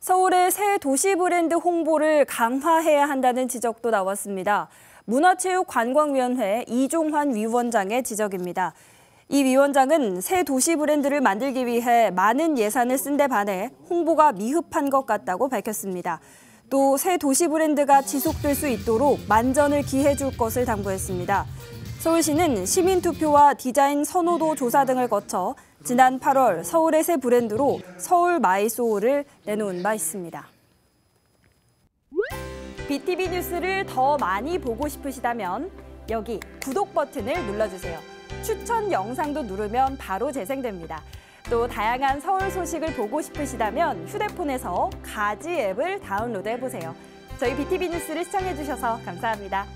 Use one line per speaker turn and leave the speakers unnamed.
서울의 새 도시 브랜드 홍보를 강화해야 한다는 지적도 나왔습니다. 문화체육관광위원회 이종환 위원장의 지적입니다. 이 위원장은 새 도시 브랜드를 만들기 위해 많은 예산을 쓴 데 반해 홍보가 미흡한 것 같다고 밝혔습니다. 또 새 도시 브랜드가 지속될 수 있도록 만전을 기해 줄 것을 당부했습니다. 서울시는 시민투표와 디자인 선호도 조사 등을 거쳐 지난 8월 서울의 새 브랜드로 Seoul, My Soul을 내놓은 바 있습니다. B tv 뉴스를 더 많이 보고 싶으시다면 여기 구독 버튼을 눌러주세요. 추천 영상도 누르면 바로 재생됩니다. 또 다양한 서울 소식을 보고 싶으시다면 휴대폰에서 가지 앱을 다운로드 해보세요. 저희 B tv 뉴스를 시청해주셔서 감사합니다.